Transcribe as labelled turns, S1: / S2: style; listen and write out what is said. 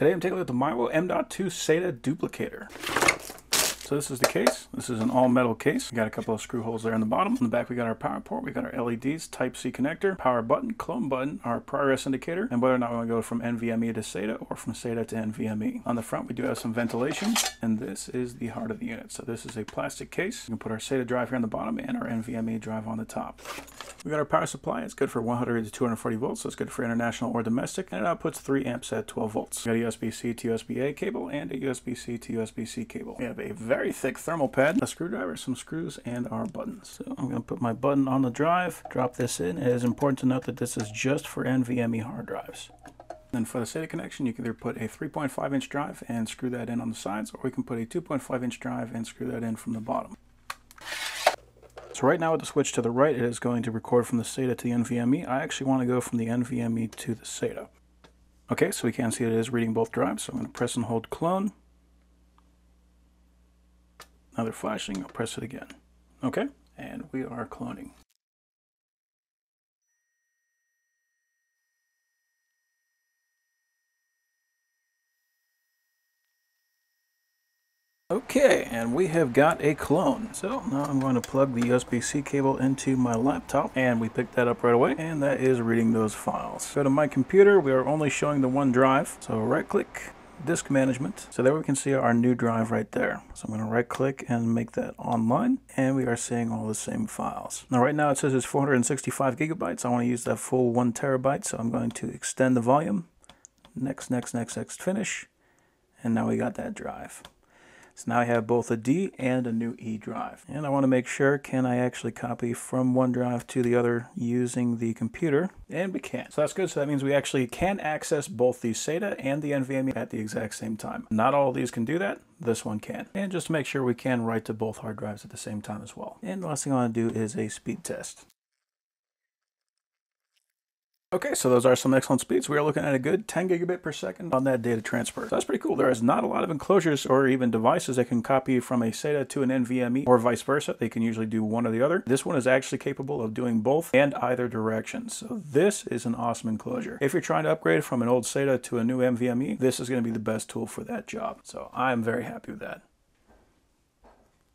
S1: Today I'm taking a look at the MAIWO M.2 SATA duplicator. So this is the case. This is an all metal case. We got a couple of screw holes there in the bottom. In the back we got our power port, we got our LEDs, type C connector, power button, clone button, our progress indicator, and whether or not we want to go from NVMe to SATA or from SATA to NVMe. On the front we do have some ventilation, and this is the heart of the unit. So this is a plastic case. We can put our SATA drive here on the bottom and our NVMe drive on the top. We got our power supply. It's good for 100 to 240 volts, so it's good for international or domestic, and it outputs 3 amps at 12 volts. We got a USB-C to USB-A cable and a USB-C to USB-C cable. We have a very very thick thermal pad, a screwdriver, some screws, and our buttons. So I'm going to put my button on the drive, drop this in. It is important to note that this is just for NVMe hard drives. Then for the SATA connection, you can either put a 3.5 inch drive and screw that in on the sides, or we can put a 2.5 inch drive and screw that in from the bottom. So right now with the switch to the right, it is going to record from the SATA to the NVMe. I actually want to go from the NVMe to the SATA. Okay, so we can see it is reading both drives, so I'm going to press and hold clone. Now they're flashing, I'll press it again. Okay, and we are cloning. Okay, and we have got a clone. So now I'm going to plug the USB-C cable into my laptop, and we picked that up right away, and that is reading those files. Go to my computer, we are only showing the one drive, so right click, disk management. So there we can see our new drive right there. So I'm going to right click and make that online and we are seeing all the same files. Now right now it says it's 465 gigabytes. I want to use that full one terabyte so I'm going to extend the volume. Next, next, next, next, finish. And now we got that drive. So now I have both a D and a new E drive. And I want to make sure, can I actually copy from one drive to the other using the computer? And we can. So that's good. So that means we actually can access both the SATA and the NVMe at the exact same time. Not all of these can do that. This one can. And just to make sure we can write to both hard drives at the same time as well. And the last thing I want to do is a speed test. Okay, so those are some excellent speeds. We are looking at a good 10 gigabit per second on that data transfer. So that's pretty cool. There is not a lot of enclosures or even devices that can copy from a SATA to an NVMe or vice versa. They can usually do one or the other. This one is actually capable of doing both and either direction. So this is an awesome enclosure. If you're trying to upgrade from an old SATA to a new NVMe, this is going to be the best tool for that job. So I'm very happy with that.